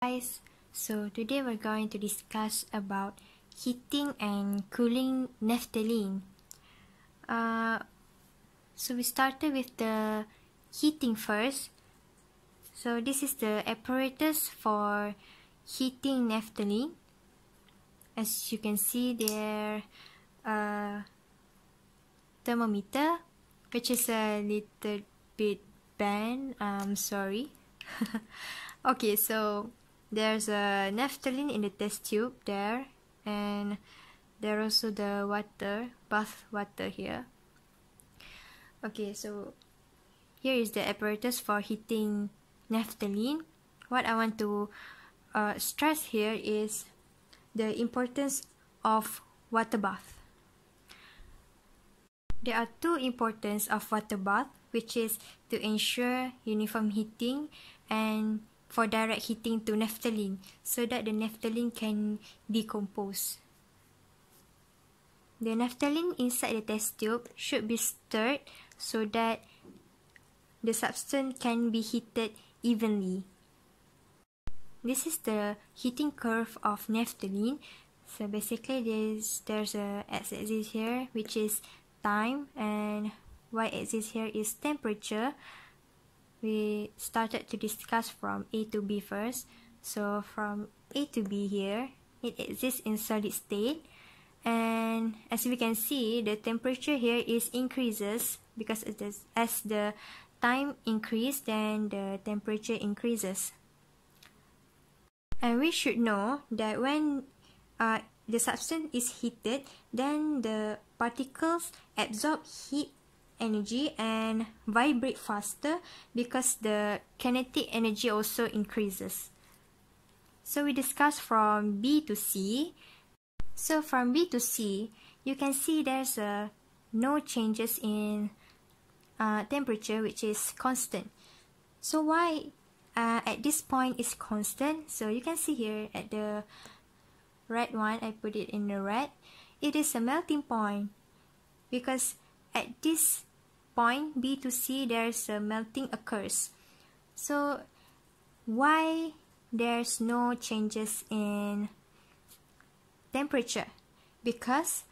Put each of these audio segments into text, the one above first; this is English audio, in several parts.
guys. So today we're going to discuss about heating and cooling naphthalene uh, so we started with the heating first. So this is the apparatus for heating naphthalene as you can see there uh, thermometer which is a little bit bent I'm sorry. Okay so there's a naphthalene in the test tube there and there also the water bath water here. Okay so here is the apparatus for heating naphthalene. What I want to uh, stress here is the importance of water bath. There are two importance of water bath which is to ensure uniform heating and for direct heating to naphthalene so that the naphthalene can decompose. The naphthalene inside the test tube should be stirred so that the substance can be heated evenly. This is the heating curve of naphthalene. So basically there's, there's a x-axis here which is time and y-axis here is temperature we started to discuss from A to B first. So from A to B here, it exists in solid state. And as we can see, the temperature here is increases because it is, as the time increase, then the temperature increases. And we should know that when uh, the substance is heated, then the particles absorb heat energy and vibrate faster because the kinetic energy also increases. So we discuss from B to C. So from B to C, you can see there's uh, no changes in uh, temperature which is constant. So why uh, at this point is constant? So you can see here at the red one, I put it in the red. It is a melting point because at this point B to C there's a melting occurs. So why there's no changes in temperature? Because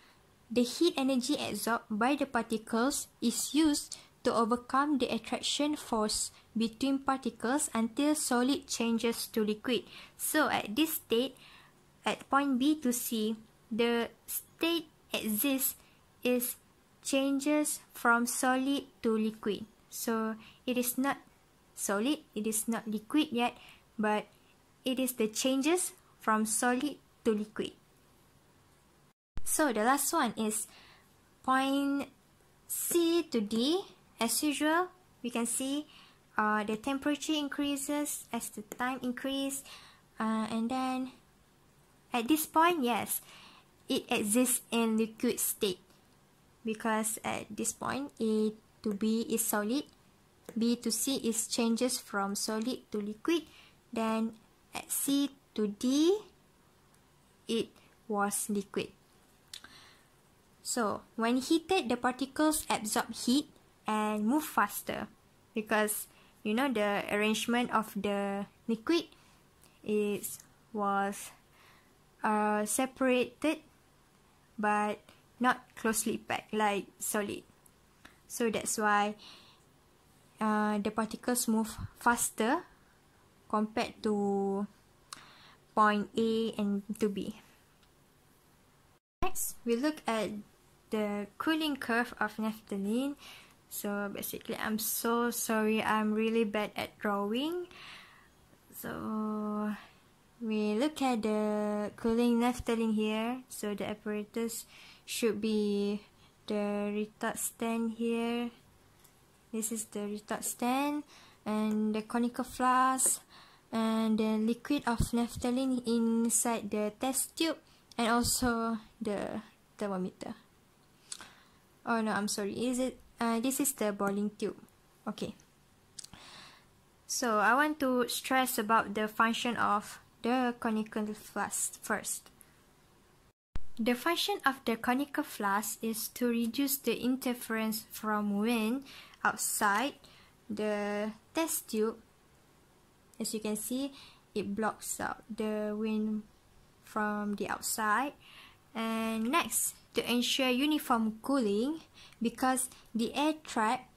the heat energy absorbed by the particles is used to overcome the attraction force between particles until solid changes to liquid. So at this state, at point B to C, the state exists is changes from solid to liquid. So it is not solid, it is not liquid yet, but it is the changes from solid to liquid. So the last one is point C to D. As usual, we can see uh, the temperature increases as the time increase. Uh, and then at this point, yes, it exists in liquid state because at this point A to B is solid, B to C is changes from solid to liquid, then at C to D it was liquid. So when heated the particles absorb heat and move faster because you know the arrangement of the liquid is was uh, separated but not closely packed like solid. So that's why uh, the particles move faster compared to point A and to B. Next, we look at the cooling curve of naphthalene. So basically, I'm so sorry, I'm really bad at drawing. So we look at the cooling naphthalene here. So the apparatus should be the retard stand here. This is the retard stand and the conical flask and the liquid of naphthalene inside the test tube and also the thermometer. Oh no i'm sorry. Is it uh, this is the boiling tube. Okay. So i want to stress about the function of the conical flask first the function of the conical flask is to reduce the interference from wind outside the test tube. As you can see, it blocks out the wind from the outside and next to ensure uniform cooling because the air trap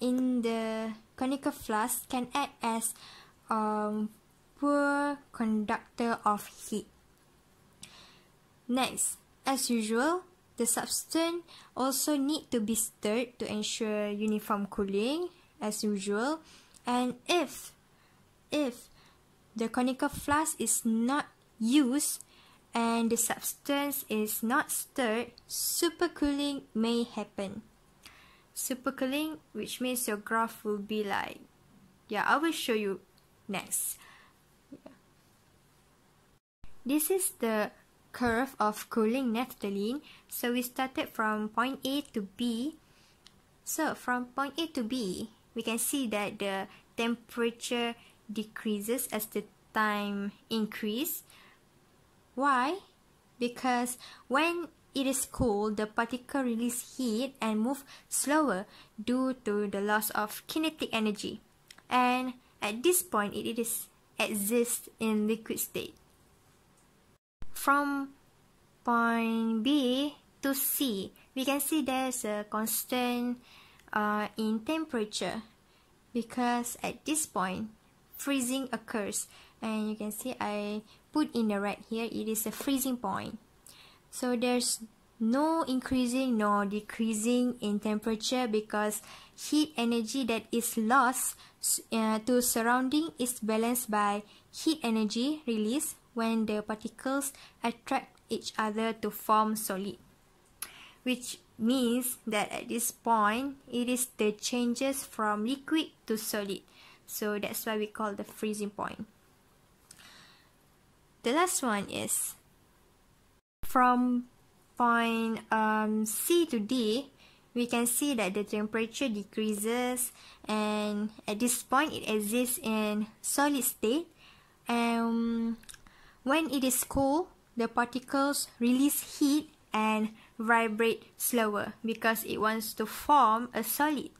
in the conical flask can act as a um, poor conductor of heat. Next, as usual, the substance also need to be stirred to ensure uniform cooling as usual and if if the conical flask is not used and the substance is not stirred, supercooling may happen. Supercooling, which means your graph will be like, yeah, I will show you next. This is the curve of cooling naphthalene. So we started from point A to B. So from point A to B, we can see that the temperature decreases as the time increase. Why? Because when it is cool, the particle release heat and move slower due to the loss of kinetic energy. And at this point, it is exists in liquid state. From point B to C, we can see there's a constant uh, in temperature because at this point, freezing occurs. And you can see I put in the red here it is a freezing point. So there's no increasing nor decreasing in temperature because heat energy that is lost uh, to surrounding is balanced by heat energy released when the particles attract each other to form solid which means that at this point it is the changes from liquid to solid so that's why we call the freezing point. The last one is from point um, C to D, we can see that the temperature decreases and at this point it exists in solid state and when it is cool, the particles release heat and vibrate slower because it wants to form a solid.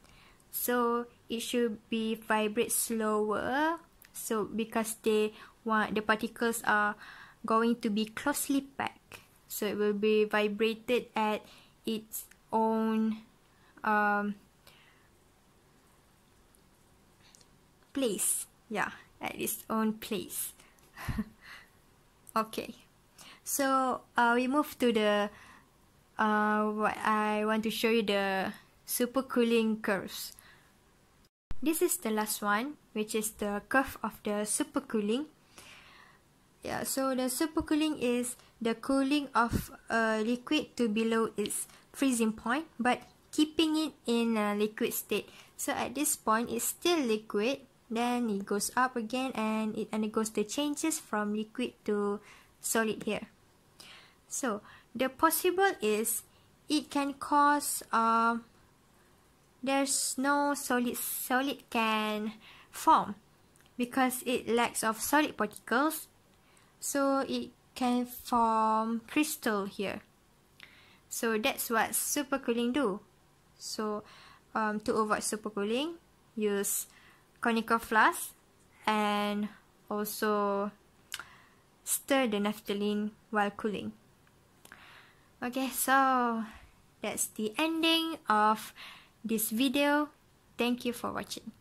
So it should be vibrate slower. So because they want the particles are going to be closely packed. So it will be vibrated at its own um, place. Yeah, at its own place. okay. So uh, we move to the uh, what I want to show you the supercooling curves. This is the last one, which is the curve of the supercooling. Yeah, so the supercooling is the cooling of a liquid to below its freezing point, but keeping it in a liquid state. So at this point, it's still liquid, then it goes up again and it undergoes the changes from liquid to solid here. So the possible is it can cause um, there's no solid solid can form because it lacks of solid particles. So it can form crystal here. So that's what supercooling do. So um, to avoid supercooling use conical flask and also stir the naphthalene while cooling okay so that's the ending of this video. Thank you for watching.